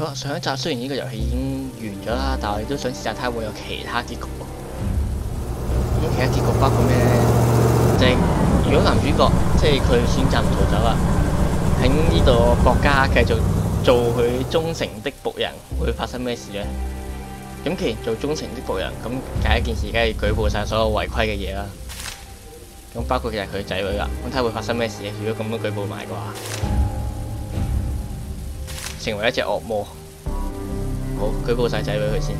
佢話上一集雖然呢個遊戲已經完咗啦，但係我哋都想試下睇下會有其他結局喎。咁其他結局包括咩咧？就係、如果男主角即係佢選擇唔逃走啦，喺呢個國家繼續做佢忠誠的仆人，會發生咩事咧？咁既然做忠誠的仆人，咁第一件事梗係舉報晒所有違規嘅嘢啦。咁包括其實佢仔女啦，咁睇下會發生咩事？如果咁樣舉報埋嘅話，成為一只惡魔。好，舉報晒仔俾佢先。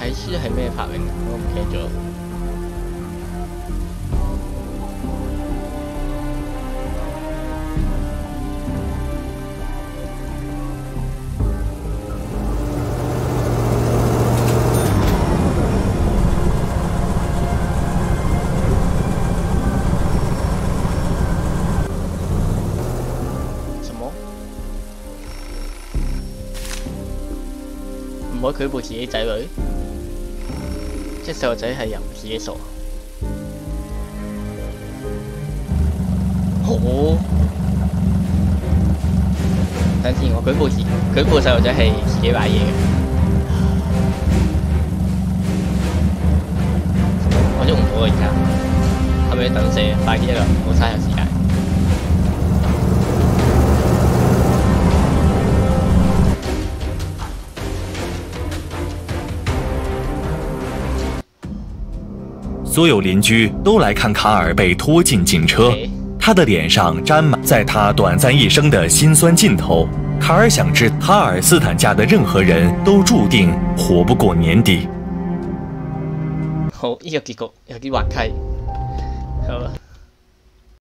睇書係咩發明？我唔記得咗。唔可以舉報自己仔女？即係細路仔係由自己傻。好。等陣先，我舉報自舉報細路仔係自己買嘢嘅。我喐唔到啊！而家係咪要等死？快啲啦，唔好嘥下時間。所有邻居都来看卡尔被拖进警车，他的脸上沾满在他短暂一生的辛酸尽头。卡尔想知哈尔斯坦家的任何人都注定活不过年底。好，呢、個結局有啲滑稽。好啊，